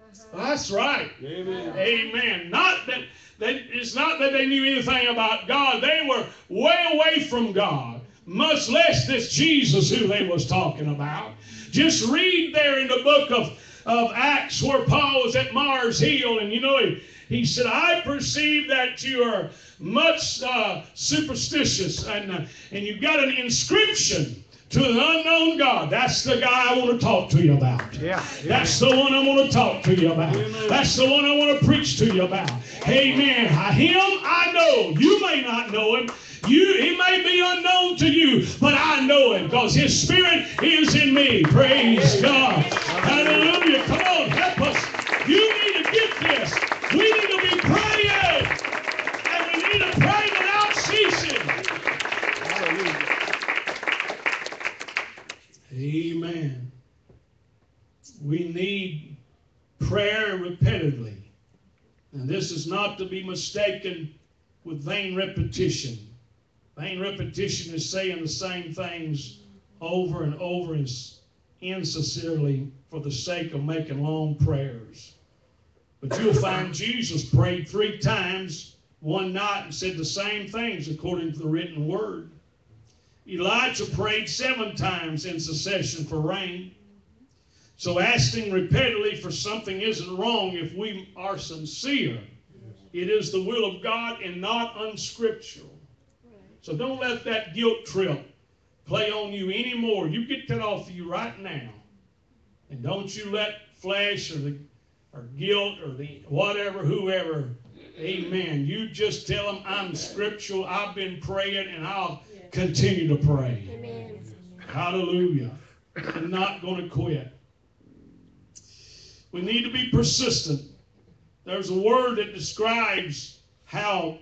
Uh-huh. That's right. Amen. Amen. Not that, that it's not that they knew anything about God. They were way away from God. Much less this Jesus who they was talking about. Just read there in the book of, of Acts where Paul was at Mars Hill, and you know he, he said, I perceive that you are much uh, superstitious and, uh, and you've got an inscription to an unknown God. That's the guy I want to talk to you about. Yeah. That's the one I want to talk to you about. That's the one I want to preach to you about. Amen. Him I know. You may not know him. You, he may be unknown to you, but I know him because his spirit is in me. Praise God. Hallelujah. Come on, help us. You need to get this. We need to be praying. And we need to pray without ceasing. Hallelujah. Amen. We need prayer repetitively. And this is not to be mistaken with vain repetition. Vain repetition is saying the same things over and over and insincerely for the sake of making long prayers. But you'll find Jesus prayed three times one night and said the same things according to the written word. Elijah prayed seven times in succession for rain. So asking repeatedly for something isn't wrong if we are sincere. It is the will of God and not unscriptural. So don't let that guilt trip play on you anymore. You get that off of you right now. And don't you let flesh or the or guilt or the whatever, whoever, amen. You just tell them I'm scriptural, I've been praying, and I'll continue to pray. Amen. Hallelujah. I'm not going to quit. We need to be persistent. There's a word that describes how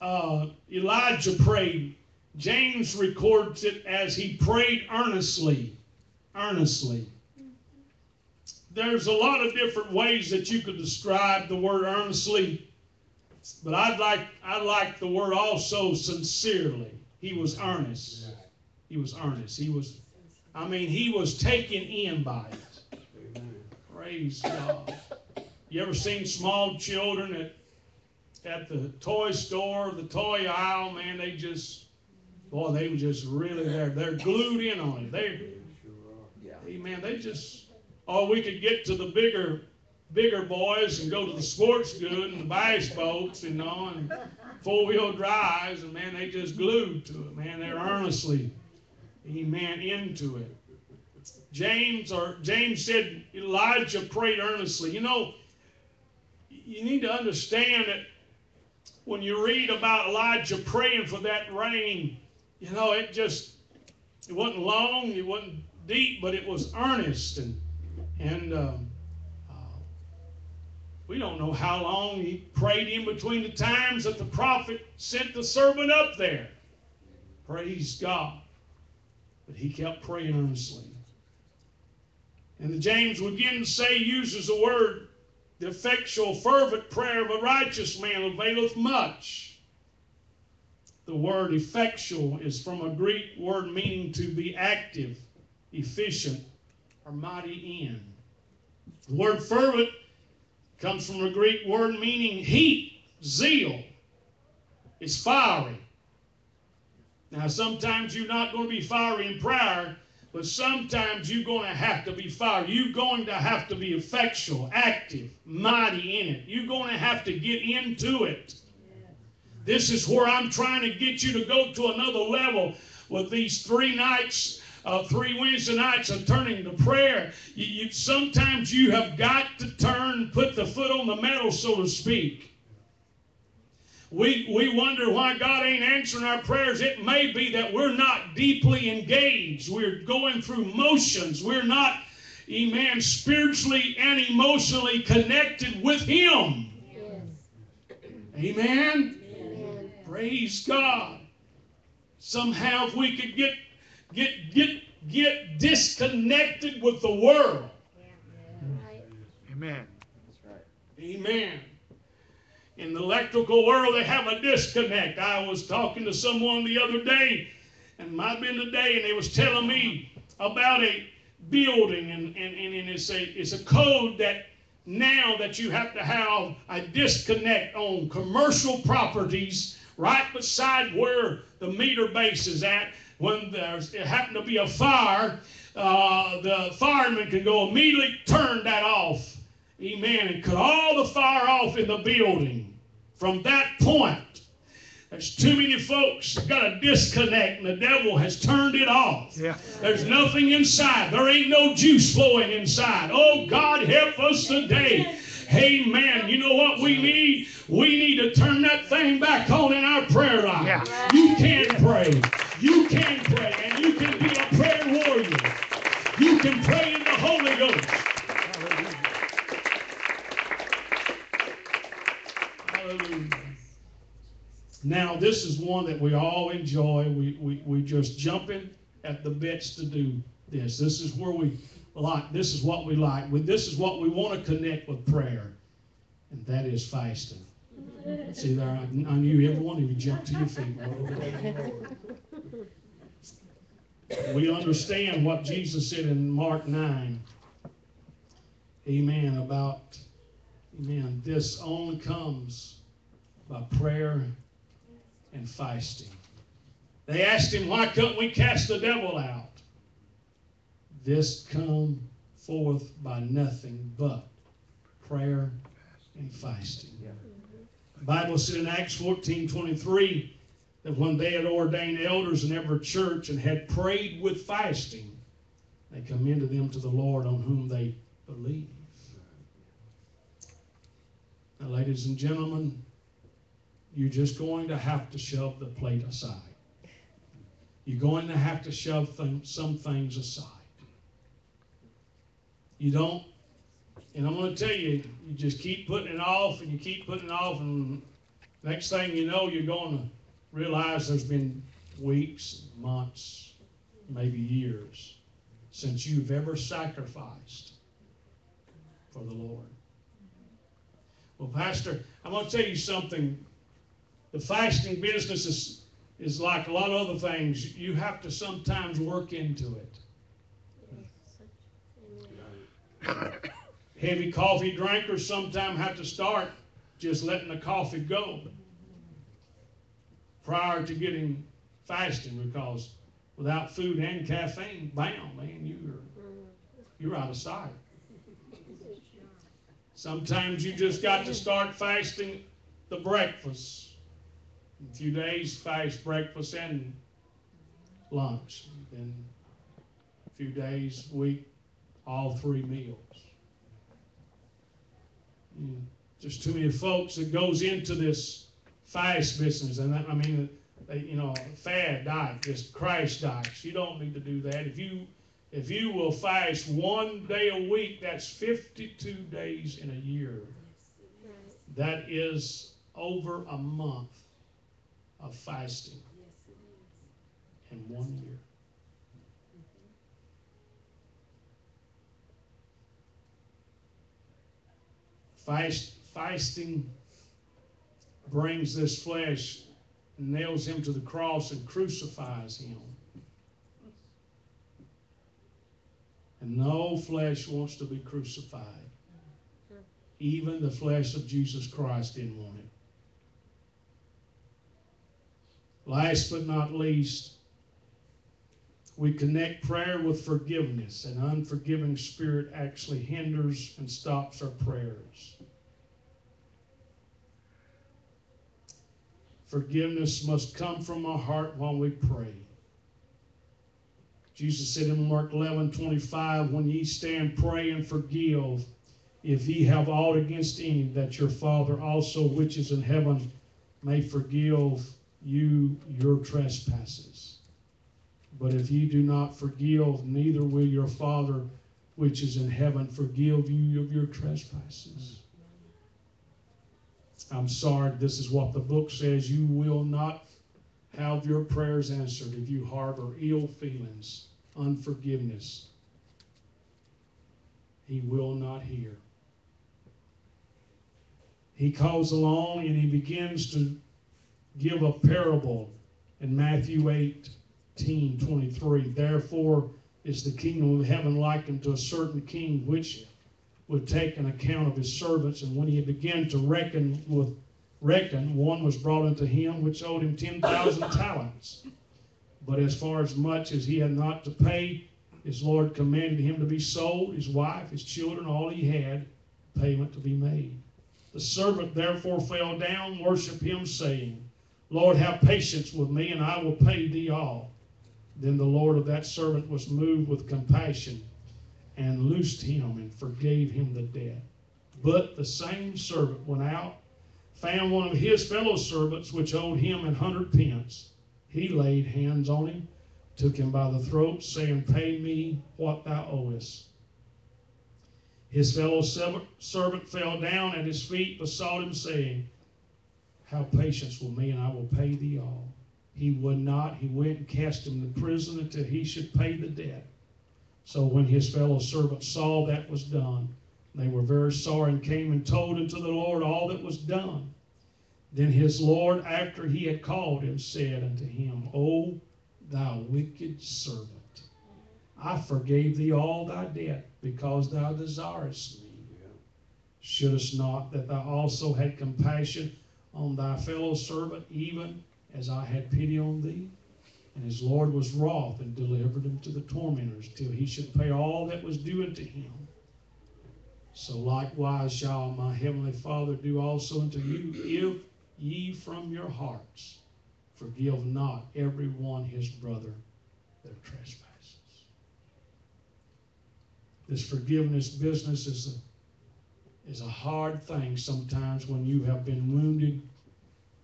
uh, Elijah prayed. James records it as he prayed earnestly. Earnestly. There's a lot of different ways that you could describe the word earnestly, but I'd like I like the word also sincerely. He was earnest. He was earnest. He was, I mean, he was taken in by it. Praise God. You ever seen small children at at the toy store, the toy aisle? Man, they just, boy, they were just really there. They're glued in on it. They, Sure are. Amen. They just, oh we could get to the bigger, bigger boys and go to the sports good and the bass boats, you know, and four wheel drives, and man, they just glued to it. Man, they're earnestly, amen, into it. James or James said Elijah prayed earnestly. You know, you need to understand that when you read about Elijah praying for that rain, you know, it just it wasn't long, it wasn't deep, but it was earnest and and um, uh, We don't know how long he prayed in between the times that the prophet sent the servant up there. Praise God. But he kept praying earnestly. And James would again say, uses the word, the effectual, fervent prayer of a righteous man availeth much. The word effectual is from a Greek word meaning to be active, efficient, or mighty in. The word fervent comes from a Greek word meaning heat, zeal. It's fiery. Now, sometimes you're not going to be fiery in prayer, but sometimes you're going to have to be fired. You're going to have to be effectual, active, mighty in it. You're going to have to get into it. This is where I'm trying to get you to go to another level with these three nights, uh, three Wednesday nights of turning to prayer. You, you, sometimes you have got to turn, put the foot on the metal, so to speak. We, we wonder why God ain't answering our prayers. It may be that we're not deeply engaged. We're going through motions. We're not, eh, amen, spiritually and emotionally connected with Him. Amen. Amen. Praise God. Somehow if we could get get get get disconnected with the world. Right. Amen. Amen. In the electrical world, they have a disconnect. I was talking to someone the other day, and might have been today, and they was telling me about a building, and, and, and it's a it's a code that now that you have to have a disconnect on commercial properties right beside where the meter base is at. When there's it happened to be a fire, uh, the fireman can go immediately turn that off. Amen. And cut all the fire off in the building. From that point, there's too many folks got a disconnect, and the devil has turned it off. Yeah. There's nothing inside. There ain't no juice flowing inside. Oh, God, help us today. Amen. You know what we need? We need to turn that thing back on in our prayer life. Yeah. You can pray. You can pray. And you can be a prayer warrior. You can pray in the Holy Ghost. Hallelujah. Hallelujah. Now, this is one that we all enjoy. We, we, we just jumping at the bits to do this. This is where we like, this is what we like. We, this is what we want to connect with prayer, and that is fasting. See there, I, I knew every one of you jumped to your feet. We understand what Jesus said in Mark 9. Amen. About, amen, this only comes by prayer and fasting. They asked him, Why couldn't we cast the devil out? This come forth by nothing but prayer and fasting. The Bible said in Acts 14 23 that when they had ordained elders in every church and had prayed with fasting, they commended them to the Lord on whom they believed. Now, ladies and gentlemen, you're just going to have to shove the plate aside. You're going to have to shove th- some things aside. You don't, and I'm going to tell you, you just keep putting it off and you keep putting it off, and next thing you know, you're going to realize there's been weeks, months, maybe years since you've ever sacrificed for the Lord. Well, Pastor, I'm going to tell you something. The fasting business is, is like a lot of other things. You have to sometimes work into it. Heavy coffee drinkers sometimes have to start just letting the coffee go prior to getting fasting because without food and caffeine, bam, man, you're you're out of sight. Sometimes you just got to start fasting the breakfast. In a few days, fast breakfast and lunch. Then a few days, week, all three meals. Mm, There's too many folks that goes into this fast business, and that, I mean, they, you know, fad diet, just crash diets. You don't need to do that. If you if you will fast one day a week, that's 52 days in a year. That is over a month of fasting in one year. Fast, fasting brings this flesh, nails him to the cross, and crucifies him. And no flesh wants to be crucified. Even the flesh of Jesus Christ didn't want it. Last but not least, we connect prayer with forgiveness. An unforgiving spirit actually hinders and stops our prayers. Forgiveness must come from our heart while we pray. Jesus said in Mark 11 25, When ye stand, pray and forgive if ye have aught against any, that your Father also which is in heaven may forgive you your trespasses. But if ye do not forgive, neither will your Father which is in heaven forgive you of your trespasses. I'm sorry, this is what the book says. You will not have your prayers answered if you harbor ill feelings, unforgiveness. He will not hear. He calls along and he begins to give a parable in Matthew 18 23. Therefore is the kingdom of heaven likened to a certain king which would take an account of his servants, and when he began to reckon with reckon, one was brought unto him which owed him ten thousand talents. But as far as much as he had not to pay, his Lord commanded him to be sold, his wife, his children, all he had, payment to be made. The servant therefore fell down, worshipped him, saying, Lord, have patience with me, and I will pay thee all. Then the Lord of that servant was moved with compassion and loosed him and forgave him the debt. But the same servant went out, found one of his fellow servants which owed him an hundred pence. He laid hands on him, took him by the throat, saying, Pay me what thou owest. His fellow servant fell down at his feet, besought him, saying, Have patience with me, and I will pay thee all. He would not. He went and cast him in prison until he should pay the debt. So when his fellow servants saw that was done, they were very sorry and came and told unto the Lord all that was done. Then his Lord, after he had called him, said unto him, O thou wicked servant, I forgave thee all thy debt, because thou desirest me. Shouldest not that thou also had compassion on thy fellow servant, even as I had pity on thee? And his Lord was wroth and delivered him to the tormentors till he should pay all that was due unto him. So likewise shall my heavenly Father do also unto you, if ye from your hearts forgive not every one his brother their trespasses. This forgiveness business is a, is a hard thing sometimes when you have been wounded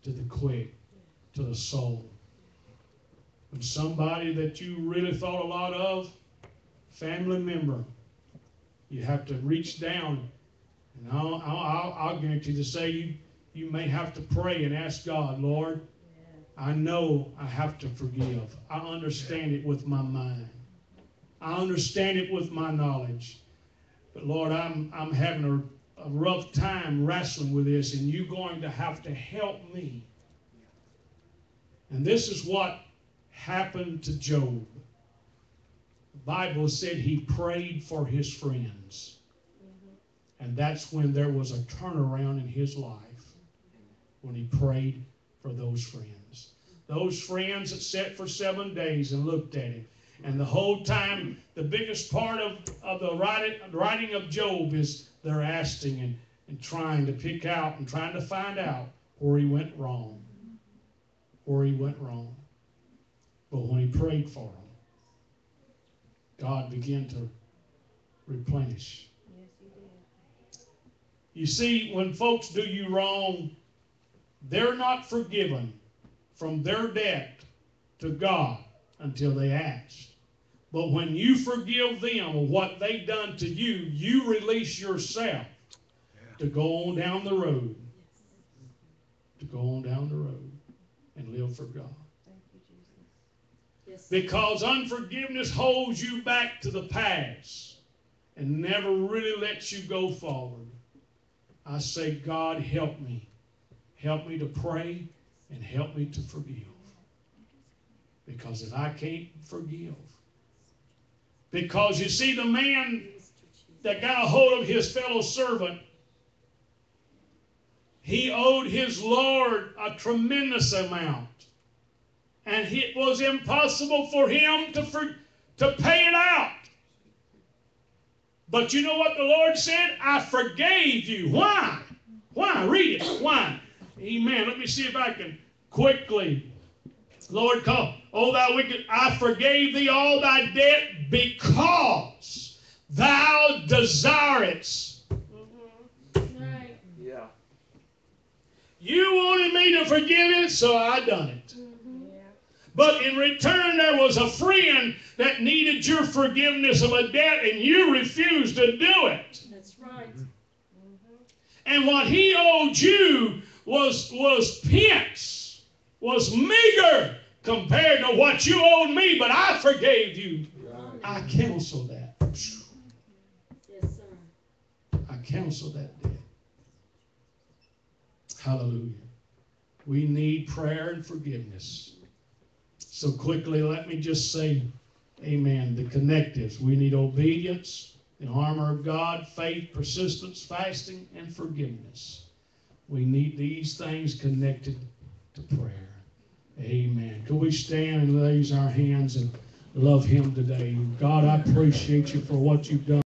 to the quick, to the soul when somebody that you really thought a lot of, family member, you have to reach down. And I'll, I'll, I'll guarantee to say you, you may have to pray and ask God, Lord, I know I have to forgive. I understand it with my mind. I understand it with my knowledge. But Lord, I'm, I'm having a, a rough time wrestling with this, and you're going to have to help me. And this is what happened to Job. The Bible said he prayed for his friends. And that's when there was a turnaround in his life, when he prayed for those friends. Those friends that sat for seven days and looked at him. And the whole time, the biggest part of, of the writing, writing of Job is they're asking and, and trying to pick out and trying to find out where he went wrong. Where he went wrong. But when he prayed for them, God began to replenish. Yes, he did. You see, when folks do you wrong, they're not forgiven from their debt to God until they ask. But when you forgive them what they've done to you, you release yourself to go on down the road to go on down the road and live for God. Thank you, Jesus. Because unforgiveness holds you back to the past and never really lets you go forward. I say, God, help me. Help me to pray and help me to forgive. Because if I can't forgive, because you see, the man that got a hold of his fellow servant, he owed his Lord a tremendous amount. And it was impossible for him to, for, to pay it out. But you know what the Lord said? I forgave you. Why? Why? Read it. Why? Amen. Let me see if I can quickly. Lord, call. Oh, thou wicked, I forgave thee all thy debt because thou desirest. Mm-hmm. Right. Yeah. You wanted me to forgive it, so I done it. Mm-hmm. Yeah. But in return, there was a friend that needed your forgiveness of a debt, and you refused to do it. That's right. Mm-hmm. And what he owed you was was pence, was meager compared to what you owed me. But I forgave you. Right. I cancel that. Yes, sir. I cancel that debt. Hallelujah. We need prayer and forgiveness. So quickly, let me just say, Amen. The connectives. We need obedience, the armor of God, faith, persistence, fasting, and forgiveness. We need these things connected to prayer. Amen. Can we stand and raise our hands and love Him today? God, I appreciate you for what you've done.